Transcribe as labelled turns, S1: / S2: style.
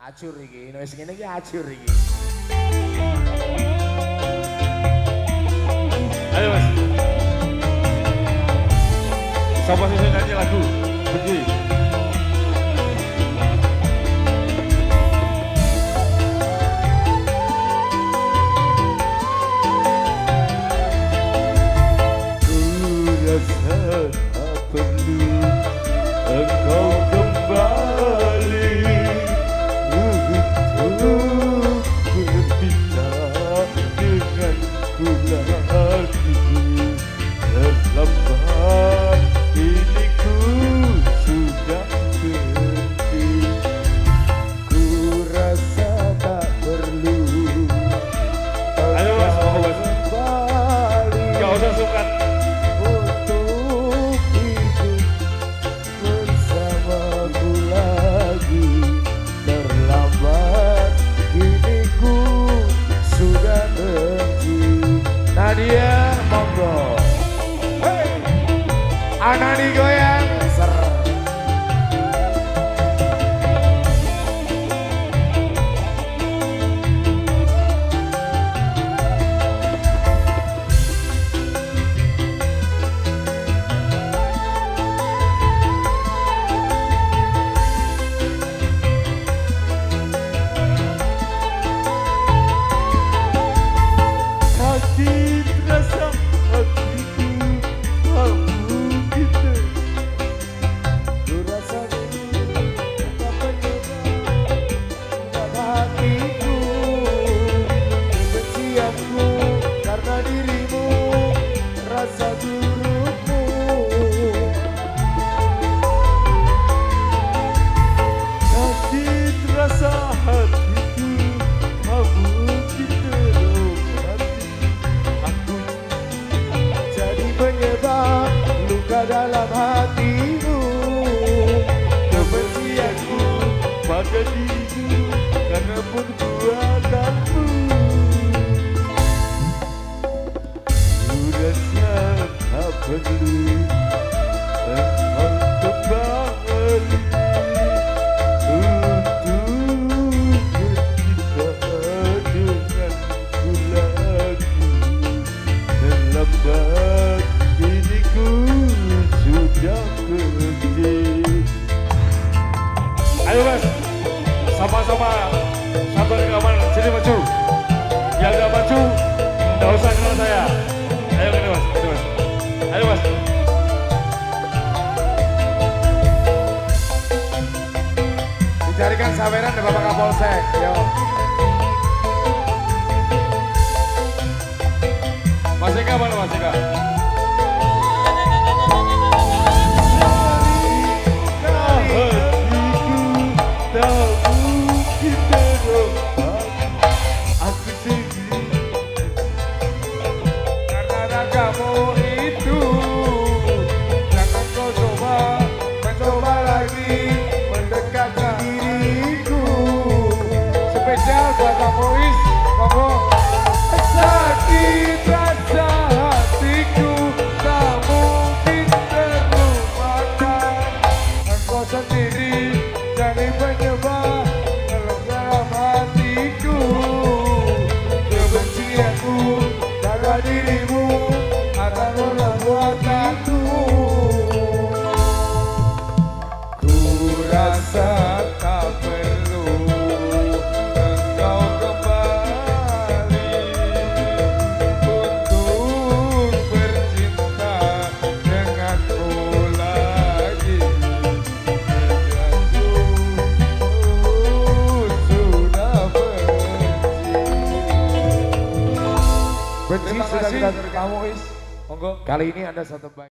S1: Acur iki, wis ngene iki acur iki.
S2: Ayo mas. Siapa sih nyanyi lagu? Pergi.
S3: Ku rasa tak perlu engkau
S1: Nadia, monggo. Hey. Anani goyang.
S3: Dirimu karena perbuatanmu ku rasa tak sudah
S2: Ayo mas. Sama-sama. Satu rekaman. Sini maju. Yang gak maju, gak usah kenal saya. Ayo gini mas. Gini mas. Ayo mas.
S1: Dicarikan saweran dari Bapak Kapolsek. Yo.
S2: Mas Eka mana mas Eka?
S1: Dirimu kita kamu Is Monggo. Kali ini ada satu baik